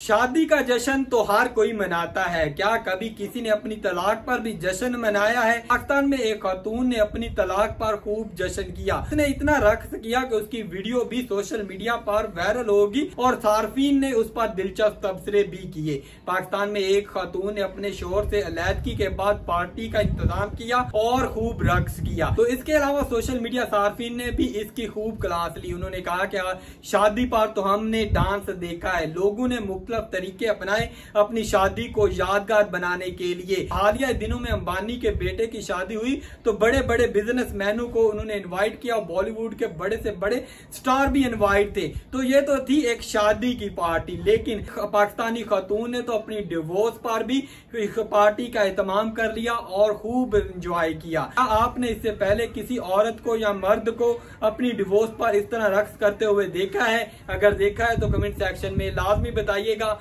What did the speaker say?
शादी का जश्न तो हर कोई मनाता है। क्या कभी किसी ने अपनी तलाक पर भी जश्न मनाया है? पाकिस्तान में एक खातून ने अपनी तलाक पर खूब जश्न किया। उसने इतना रक्स किया कि उसकी वीडियो भी सोशल मीडिया पर वायरल होगी और सार्फिन ने उस पर दिलचस्प तबसरे भी किए। पाकिस्तान में एक खातून ने अपने शोर से अलीहदगी के बाद पार्टी का इंतज़ाम किया और खूब रक्स किया। तो इसके अलावा सोशल मीडिया सार्फिन ने भी इसकी खूब क्लास ली। उन्होंने कहा कि शादी पर तो हमने डांस देखा है। लोगों ने मुख्तलिफ़ तरीके अपनाए अपनी शादी को यादगार बनाने के लिए। हालिया दिनों में अंबानी के बेटे की शादी हुई तो बड़े बड़े बिज़नेस मैनों को उन्होंने इन्वाइट किया बॉलीवुड के बड़े से बड़े स्टार भी इन्वाइट थे। तो ये तो थी एक शादी की पार्टी लेकिन पाकिस्तानी खातून ने तो अपनी डिवोर्स पर भी पार्टी का एहतमाम कर लिया और खूब इंजॉय किया। आपने इससे पहले किसी औरत को या मर्द को अपनी डिवोर्स पर इस तरह रक्स करते हुए देखा है? अगर देखा है तो कमेंट सेक्शन में लाजमी 저희가